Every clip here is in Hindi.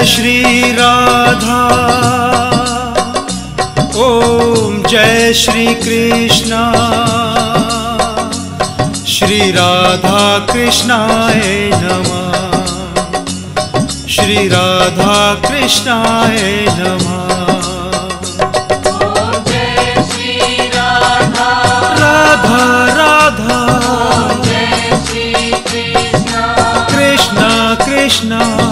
जय श्री राधा। ओम जय श्री कृष्णा। श्री राधा कृष्णाय नमः। श्री राधा कृष्णाय नमः। राधा राधा। कृष्ण। कृष्णा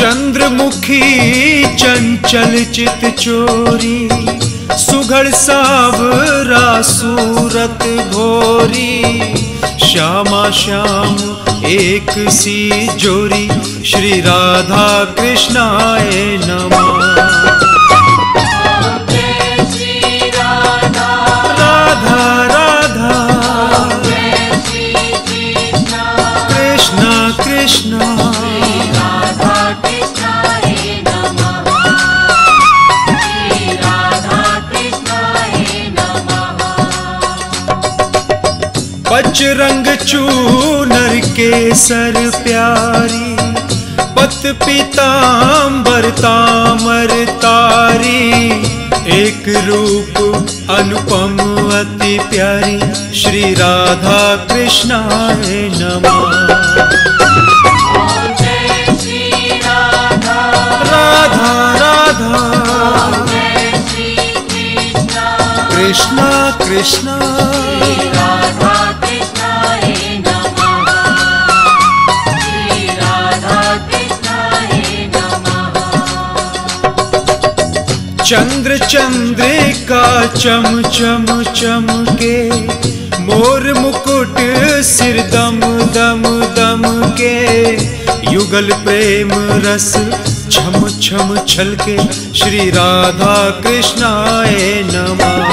चंद्रमुखी चंचल चित चोरी, सुघड़ सावरा सूरत भोरी। श्यामा श्याम एक सी जोरी, श्री राधा कृष्णाय नमः। पचरंग चूनर केसर प्यारी पत पीतांबर तामर तारी एक रूप अनुपम अति प्यारी श्री राधा कृष्णाय नमः। जय चंद्र चंद्रिका चम चम चम के मोर मुकुट सिर दम दम दम के युगल प्रेम रस छम छम छलके श्री राधा कृष्णाय नमः।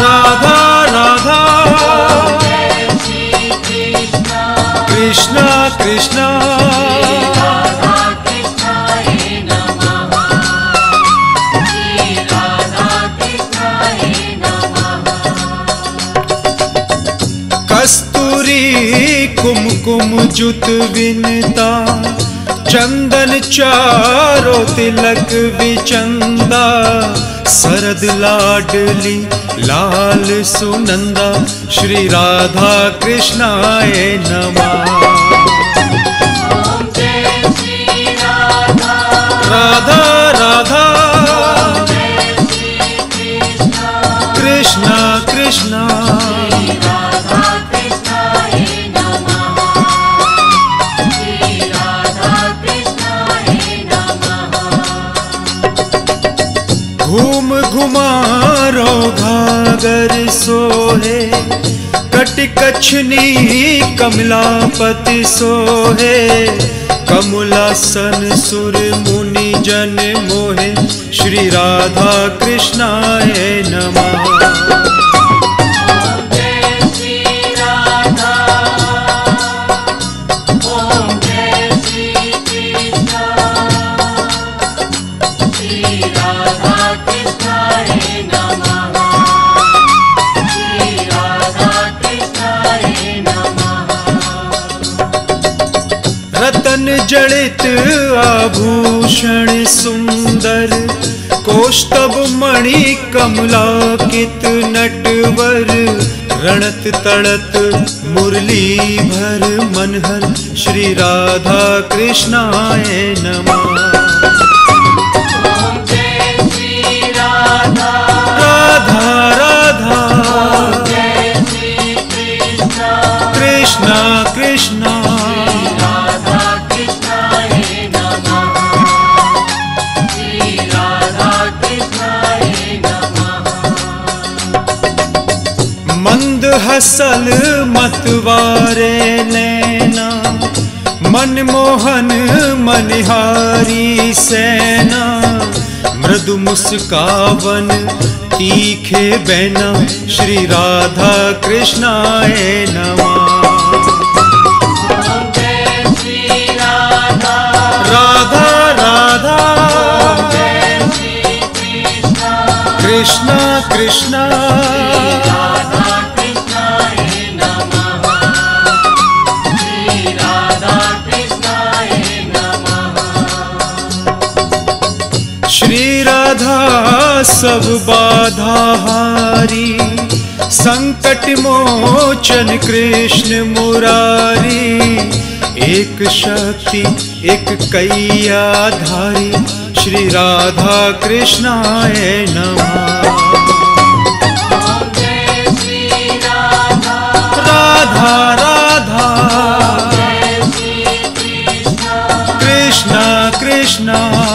राधा राधा। कृष्ण कृष्णा। कुमकुम जुत विनता चंदन चारो तिलक विचंदा सरद लाडली लाल सुनंदा श्री राधा कृष्णाय नमः। राधा। राधा कृष्ण कृष्णा। घुमारो घागर सोहे कट कछनी कमलापति सोहे। कमलासन सुर मुनि जन मोहे, श्री राधा कृष्णाय नमः। आभूषण सुंदर कोष्टभ मणि कमलाकित नटवर रणत तड़त मुरली भर मनहर श्री राधा कृष्णाय नमः। राधा राधा। कृष्ण कृष्णा। हसल मतवारे लेना मनमोहन मनिहारी सेना। मृदु मुस्कावन तीखे बैना। श्री राधा कृष्णाय नमा। राधा। कृष्णा कृष्णा। राधा सब बाधा हारी। संकट मोचन कृष्ण मुरारी। एक शक्ति एक कैया धारी। श्री राधा कृष्णाय नमः। राधा राधा। कृष्ण कृष्ण।